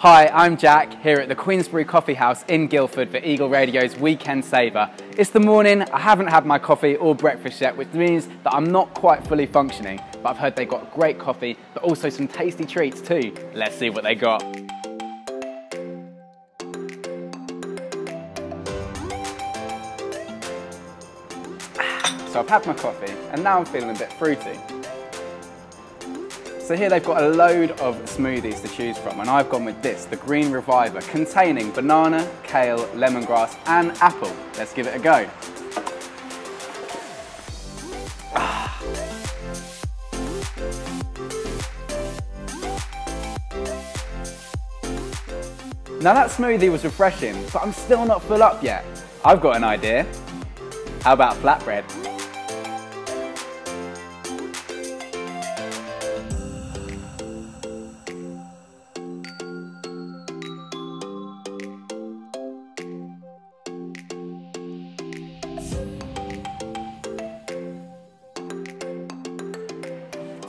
Hi, I'm Jack here at the Queensbury Coffee House in Guildford for Eagle Radio's Weekend Saver. It's the morning, I haven't had my coffee or breakfast yet, which means that I'm not quite fully functioning, but I've heard they've got great coffee, but also some tasty treats too. Let's see what they got. So I've had my coffee, and now I'm feeling a bit fruity. So here they've got a load of smoothies to choose from and I've gone with this, the Green Reviver, containing banana, kale, lemongrass and apple. Let's give it a go. Ah. Now that smoothie was refreshing, but I'm still not full up yet. I've got an idea. How about flatbread?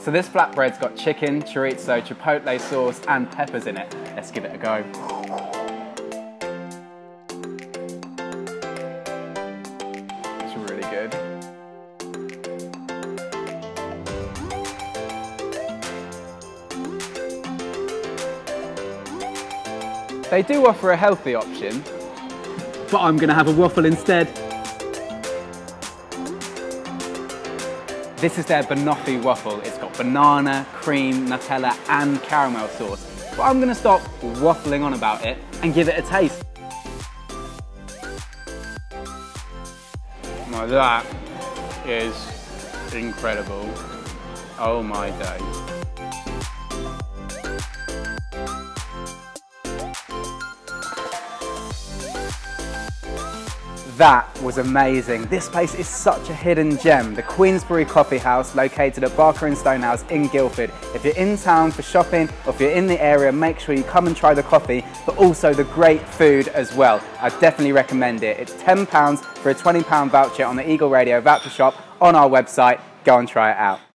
So this flatbread's got chicken, chorizo, chipotle sauce and peppers in it. Let's give it a go. It's really good. They do offer a healthy option, but I'm gonna have a waffle instead. This is their banoffee waffle. It's got banana, cream, Nutella and caramel sauce. But I'm gonna stop waffling on about it and give it a taste. Now that is incredible. Oh my days. That was amazing. This place is such a hidden gem. The Queensbury Coffee House, located at Barker and Stonehouse in Guildford. If you're in town for shopping or if you're in the area, make sure you come and try the coffee, but also the great food as well. I definitely recommend it. It's £10 for a £20 voucher on the Eagle Radio voucher shop on our website. Go and try it out.